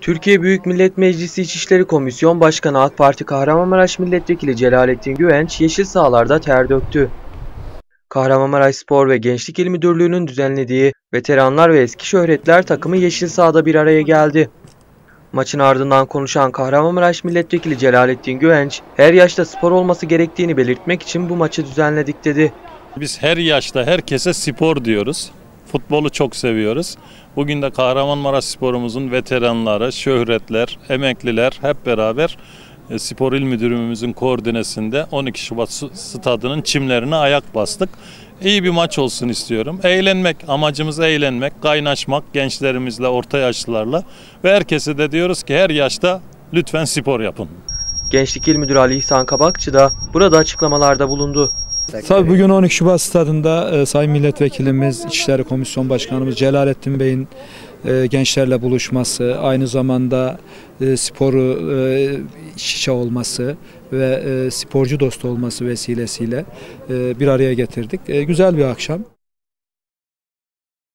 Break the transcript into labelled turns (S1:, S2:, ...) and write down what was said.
S1: Türkiye Büyük Millet Meclisi İçişleri Komisyon Başkanı AK Parti Kahramanmaraş Milletvekili Celalettin Güvenç yeşil sahalarda ter döktü. Kahramanmaraş Spor ve Gençlik İl Müdürlüğü'nün düzenlediği veteranlar ve eski şöhretler takımı yeşil sahada bir araya geldi. Maçın ardından konuşan Kahramanmaraş Milletvekili Celalettin Güvenç, her yaşta spor olması gerektiğini belirtmek için bu maçı düzenledik dedi.
S2: Biz her yaşta herkese spor diyoruz. Futbolu çok seviyoruz. Bugün de Kahramanmaraş sporumuzun veteranları, şöhretler, emekliler hep beraber e, Spor İl Müdürümüzün koordinesinde 12 Şubat stadının çimlerine ayak bastık. İyi bir maç olsun istiyorum. Eğlenmek, amacımız eğlenmek, kaynaşmak gençlerimizle, orta yaşlılarla ve herkese de diyoruz ki her yaşta lütfen spor yapın.
S1: Gençlik İl Müdürü Ali İhsan Kabakçı da burada açıklamalarda bulundu.
S3: Tabii bugün 12 Şubat stadında e, Sayın Milletvekilimiz, İçişleri Komisyon Başkanımız Celalettin Bey'in e, gençlerle buluşması, aynı zamanda e, sporu e, şişe olması ve e, sporcu dostu olması vesilesiyle e, bir araya getirdik. E, güzel bir akşam.